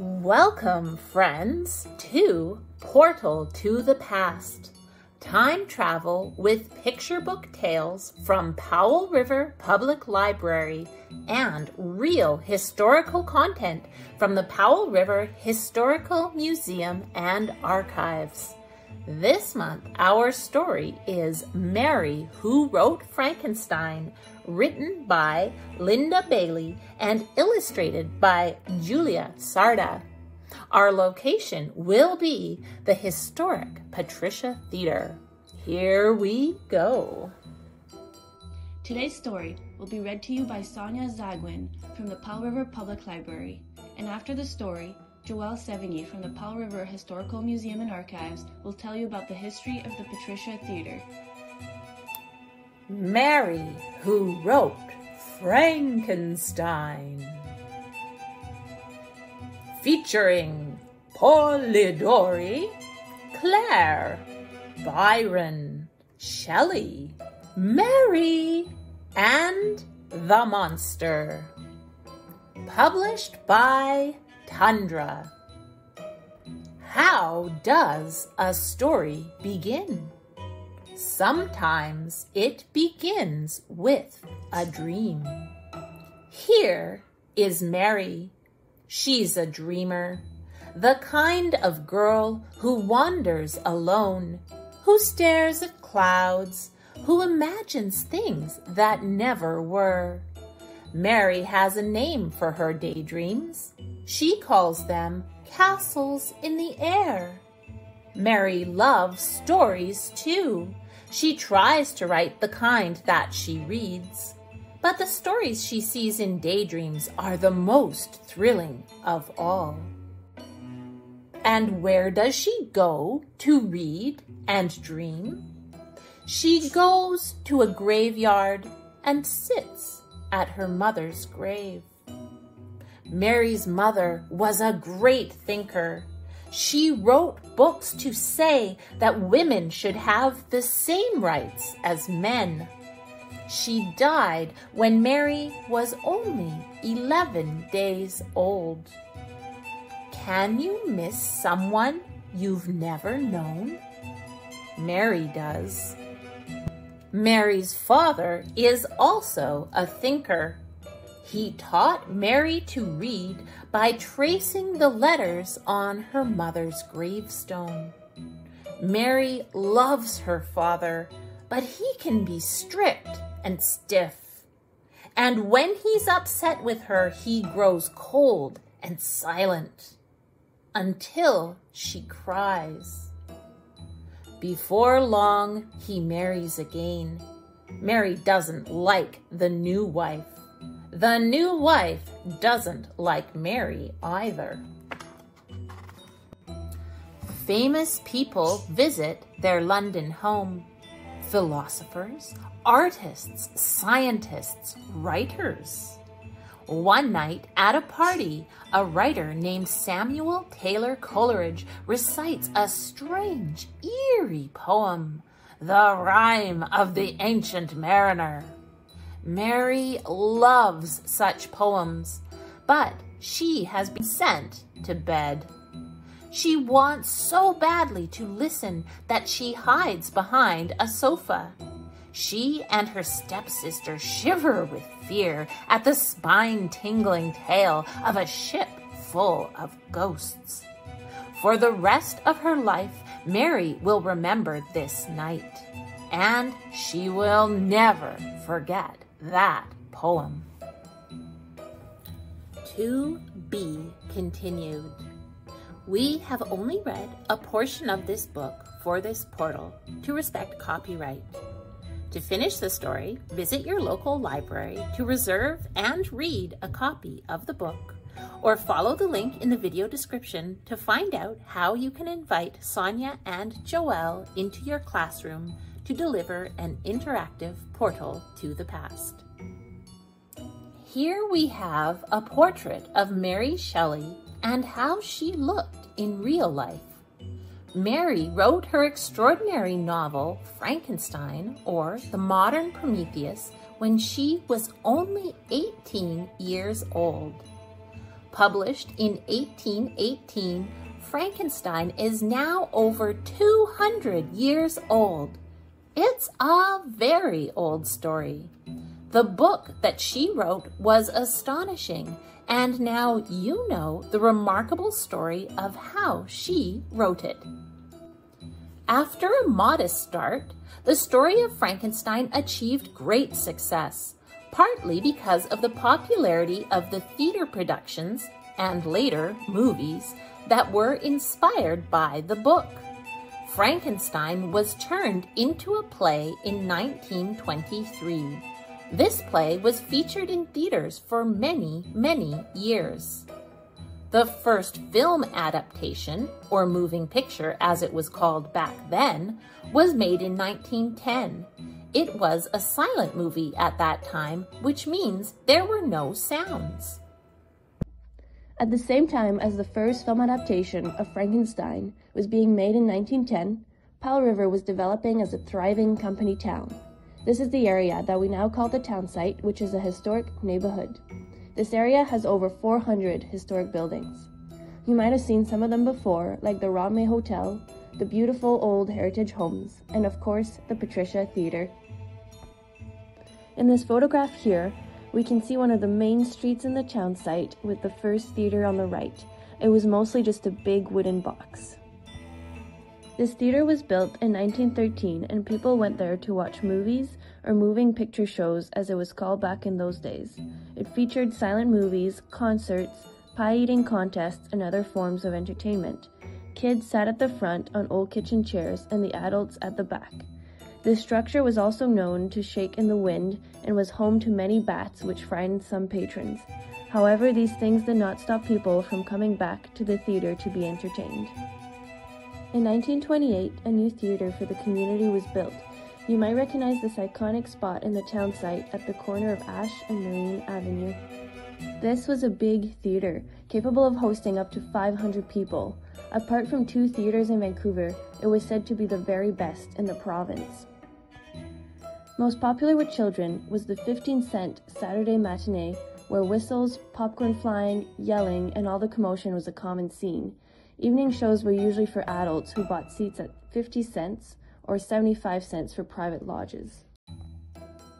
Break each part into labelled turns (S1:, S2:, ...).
S1: Welcome, friends, to Portal to the Past. Time travel with picture book tales from Powell River Public Library and real historical content from the Powell River Historical Museum and Archives. This month, our story is Mary Who Wrote Frankenstein, written by Linda Bailey and illustrated by Julia Sarda. Our location will be the historic Patricia Theater. Here we go.
S2: Today's story will be read to you by Sonia Zagwyn from the Powell River Public Library, and after the story, Joelle Sevigny from the Powell River Historical Museum and Archives will tell you about the history of the Patricia Theater.
S1: Mary, who wrote Frankenstein. Featuring Polidori, Claire, Byron, Shelley, Mary, and the Monster. Published by Tundra. How does a story begin? Sometimes it begins with a dream. Here is Mary. She's a dreamer, the kind of girl who wanders alone, who stares at clouds, who imagines things that never were. Mary has a name for her daydreams. She calls them castles in the air. Mary loves stories too. She tries to write the kind that she reads. But the stories she sees in daydreams are the most thrilling of all. And where does she go to read and dream? She goes to a graveyard and sits at her mother's grave. Mary's mother was a great thinker. She wrote books to say that women should have the same rights as men. She died when Mary was only 11 days old. Can you miss someone you've never known? Mary does. Mary's father is also a thinker. He taught Mary to read by tracing the letters on her mother's gravestone. Mary loves her father, but he can be strict and stiff. And when he's upset with her, he grows cold and silent until she cries. Before long, he marries again. Mary doesn't like the new wife. The new wife doesn't like Mary either. Famous people visit their London home. Philosophers, artists, scientists, writers. One night at a party, a writer named Samuel Taylor Coleridge recites a strange, eerie poem, The Rime of the Ancient Mariner. Mary loves such poems, but she has been sent to bed. She wants so badly to listen that she hides behind a sofa. She and her stepsister shiver with fear at the spine-tingling tale of a ship full of ghosts. For the rest of her life, Mary will remember this night, and she will never forget that poem. To be continued. We have only read a portion of this book for this portal to respect copyright. To finish the story, visit your local library to reserve and read a copy of the book, or follow the link in the video description to find out how you can invite Sonia and Joelle into your classroom to deliver an interactive portal to the past. Here we have a portrait of Mary Shelley and how she looked in real life. Mary wrote her extraordinary novel, Frankenstein, or The Modern Prometheus, when she was only 18 years old. Published in 1818, Frankenstein is now over 200 years old. It's a very old story. The book that she wrote was astonishing, and now you know the remarkable story of how she wrote it. After a modest start, the story of Frankenstein achieved great success, partly because of the popularity of the theater productions and later movies that were inspired by the book. Frankenstein was turned into a play in 1923. This play was featured in theaters for many, many years. The first film adaptation, or moving picture as it was called back then, was made in 1910. It was a silent movie at that time, which means there were no sounds.
S2: At the same time as the first film adaptation of Frankenstein was being made in 1910, Powell River was developing as a thriving company town. This is the area that we now call the town site, which is a historic neighborhood. This area has over 400 historic buildings. You might have seen some of them before, like the Rodmay Hotel, the beautiful old heritage homes, and of course, the Patricia Theater. In this photograph here, we can see one of the main streets in the town site with the first theater on the right. It was mostly just a big wooden box. This theater was built in 1913 and people went there to watch movies or moving picture shows as it was called back in those days. It featured silent movies, concerts, pie eating contests, and other forms of entertainment. Kids sat at the front on old kitchen chairs and the adults at the back. This structure was also known to shake in the wind and was home to many bats which frightened some patrons. However, these things did not stop people from coming back to the theater to be entertained. In 1928, a new theater for the community was built. You might recognize this iconic spot in the town site at the corner of Ash and Marine Avenue. This was a big theater, capable of hosting up to 500 people. Apart from two theaters in Vancouver, it was said to be the very best in the province. Most popular with children was the 15 cent Saturday matinee, where whistles, popcorn flying, yelling, and all the commotion was a common scene. Evening shows were usually for adults who bought seats at 50 cents or 75 cents for private lodges.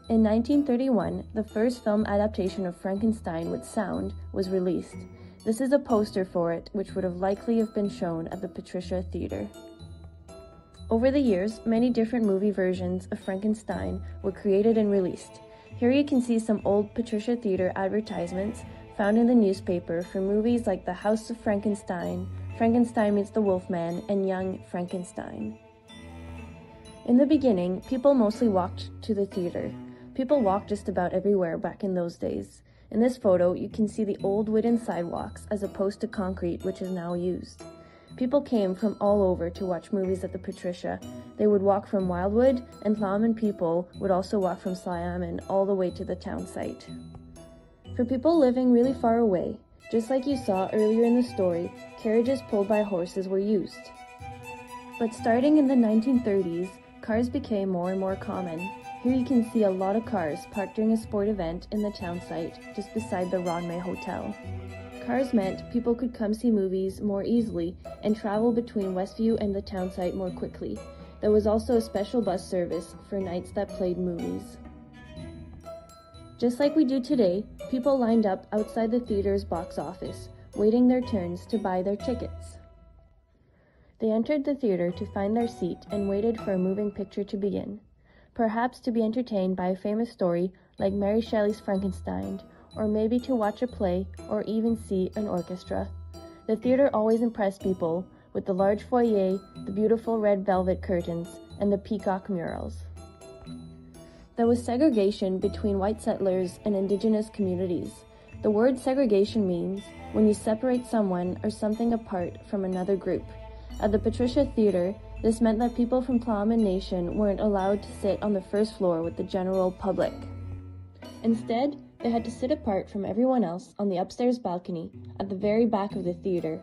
S2: In 1931, the first film adaptation of Frankenstein with sound was released. This is a poster for it, which would have likely have been shown at the Patricia Theater. Over the years, many different movie versions of Frankenstein were created and released. Here you can see some old Patricia Theater advertisements found in the newspaper for movies like The House of Frankenstein, Frankenstein Meets the Wolfman, and Young Frankenstein. In the beginning, people mostly walked to the theater. People walked just about everywhere back in those days. In this photo, you can see the old wooden sidewalks as opposed to concrete, which is now used. People came from all over to watch movies at the Patricia. They would walk from Wildwood, and Tla'amin people would also walk from Sliammon all the way to the town site. For people living really far away, just like you saw earlier in the story, carriages pulled by horses were used. But starting in the 1930s, cars became more and more common. Here you can see a lot of cars parked during a sport event in the town site, just beside the Rodmay Hotel. Cars meant people could come see movies more easily and travel between Westview and the town site more quickly. There was also a special bus service for nights that played movies. Just like we do today, people lined up outside the theater's box office, waiting their turns to buy their tickets. They entered the theater to find their seat and waited for a moving picture to begin, perhaps to be entertained by a famous story like Mary Shelley's Frankenstein or maybe to watch a play or even see an orchestra. The theater always impressed people with the large foyer, the beautiful red velvet curtains, and the peacock murals. There was segregation between white settlers and indigenous communities. The word segregation means when you separate someone or something apart from another group. At the Patricia Theater, this meant that people from Tla'amin Nation weren't allowed to sit on the first floor with the general public. Instead, they had to sit apart from everyone else on the upstairs balcony at the very back of the theater.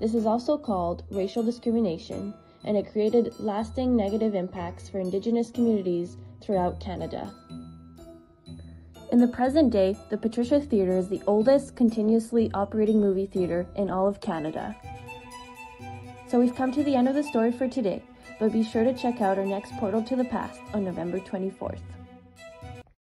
S2: This is also called racial discrimination, and it created lasting negative impacts for Indigenous communities throughout Canada. In the present day, the Patricia Theatre is the oldest continuously operating movie theatre in all of Canada. So we've come to the end of the story for today, but be sure to check out our next Portal to the Past on November 24th.